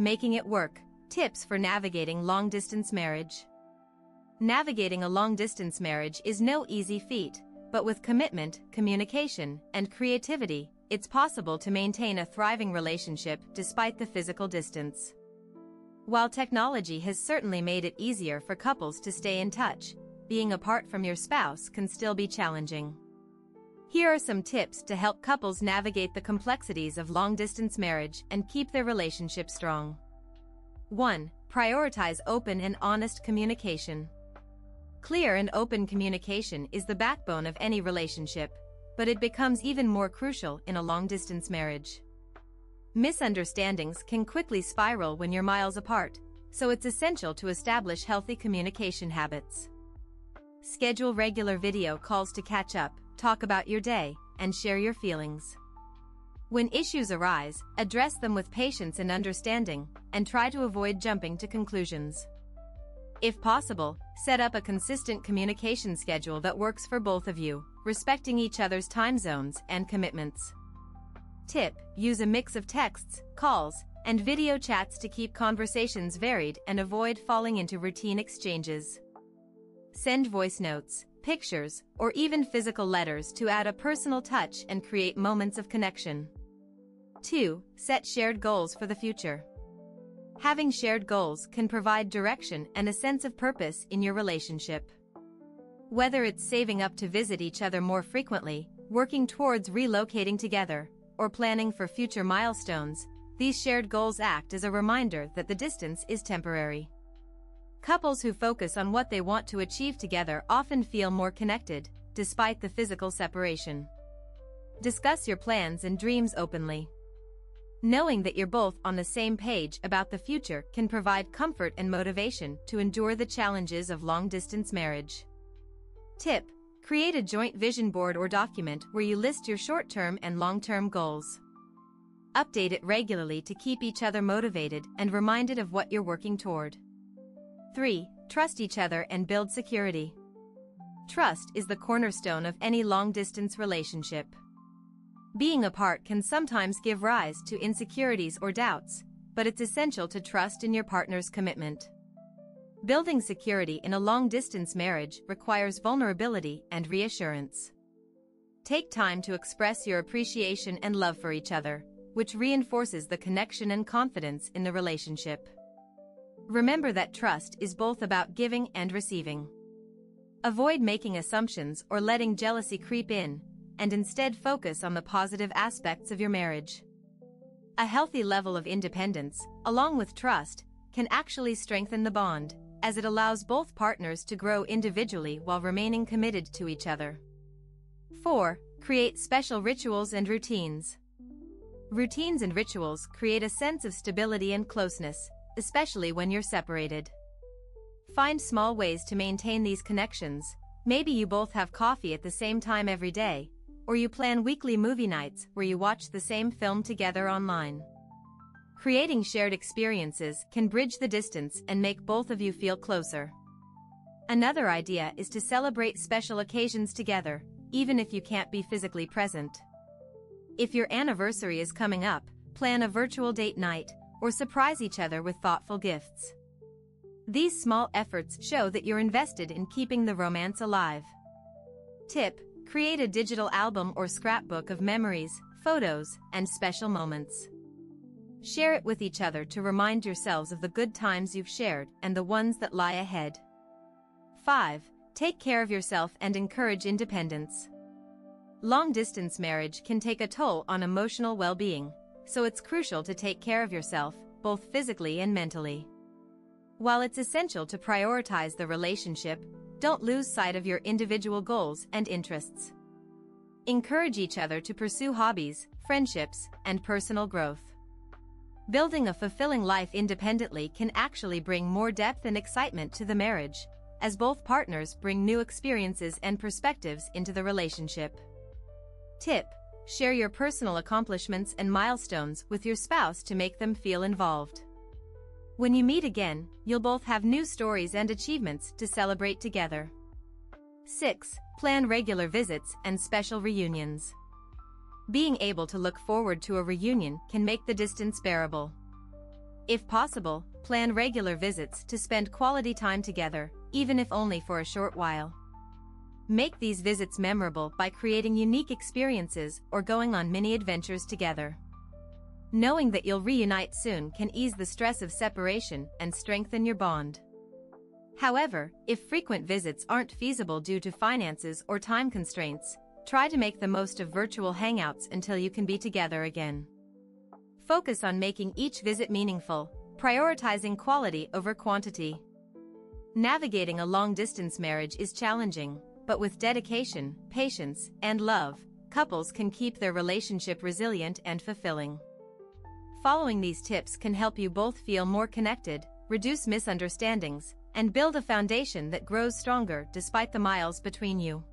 Making it work. Tips for navigating long-distance marriage. Navigating a long-distance marriage is no easy feat, but with commitment, communication, and creativity, it's possible to maintain a thriving relationship despite the physical distance. While technology has certainly made it easier for couples to stay in touch, being apart from your spouse can still be challenging. Here are some tips to help couples navigate the complexities of long-distance marriage and keep their relationship strong. 1. Prioritize open and honest communication. Clear and open communication is the backbone of any relationship, but it becomes even more crucial in a long-distance marriage. Misunderstandings can quickly spiral when you're miles apart, so it's essential to establish healthy communication habits. Schedule regular video calls to catch up, talk about your day, and share your feelings. When issues arise, address them with patience and understanding, and try to avoid jumping to conclusions. If possible, set up a consistent communication schedule that works for both of you, respecting each other's time zones and commitments. Tip, use a mix of texts, calls, and video chats to keep conversations varied and avoid falling into routine exchanges. Send voice notes, pictures, or even physical letters to add a personal touch and create moments of connection. 2. Set shared goals for the future. Having shared goals can provide direction and a sense of purpose in your relationship. Whether it's saving up to visit each other more frequently, working towards relocating together, or planning for future milestones, these shared goals act as a reminder that the distance is temporary. Couples who focus on what they want to achieve together often feel more connected, despite the physical separation. Discuss your plans and dreams openly. Knowing that you're both on the same page about the future can provide comfort and motivation to endure the challenges of long-distance marriage. Tip, create a joint vision board or document where you list your short-term and long-term goals. Update it regularly to keep each other motivated and reminded of what you're working toward. 3. Trust each other and build security. Trust is the cornerstone of any long-distance relationship. Being apart can sometimes give rise to insecurities or doubts, but it's essential to trust in your partner's commitment. Building security in a long-distance marriage requires vulnerability and reassurance. Take time to express your appreciation and love for each other, which reinforces the connection and confidence in the relationship. Remember that trust is both about giving and receiving. Avoid making assumptions or letting jealousy creep in, and instead focus on the positive aspects of your marriage. A healthy level of independence, along with trust, can actually strengthen the bond, as it allows both partners to grow individually while remaining committed to each other. 4. Create special rituals and routines. Routines and rituals create a sense of stability and closeness, especially when you're separated. Find small ways to maintain these connections. Maybe you both have coffee at the same time every day, or you plan weekly movie nights where you watch the same film together online. Creating shared experiences can bridge the distance and make both of you feel closer. Another idea is to celebrate special occasions together, even if you can't be physically present. If your anniversary is coming up, plan a virtual date night, or surprise each other with thoughtful gifts. These small efforts show that you're invested in keeping the romance alive. Tip, Create a digital album or scrapbook of memories, photos, and special moments. Share it with each other to remind yourselves of the good times you've shared and the ones that lie ahead. 5. Take care of yourself and encourage independence. Long-distance marriage can take a toll on emotional well-being, so it's crucial to take care of yourself, both physically and mentally. While it's essential to prioritize the relationship, don't lose sight of your individual goals and interests. Encourage each other to pursue hobbies, friendships, and personal growth. Building a fulfilling life independently can actually bring more depth and excitement to the marriage, as both partners bring new experiences and perspectives into the relationship. Tip, share your personal accomplishments and milestones with your spouse to make them feel involved. When you meet again, you'll both have new stories and achievements to celebrate together. 6. Plan regular visits and special reunions. Being able to look forward to a reunion can make the distance bearable. If possible, plan regular visits to spend quality time together, even if only for a short while. Make these visits memorable by creating unique experiences or going on mini adventures together. Knowing that you'll reunite soon can ease the stress of separation and strengthen your bond. However, if frequent visits aren't feasible due to finances or time constraints, try to make the most of virtual hangouts until you can be together again. Focus on making each visit meaningful, prioritizing quality over quantity. Navigating a long-distance marriage is challenging, but with dedication, patience, and love, couples can keep their relationship resilient and fulfilling. Following these tips can help you both feel more connected, reduce misunderstandings, and build a foundation that grows stronger despite the miles between you.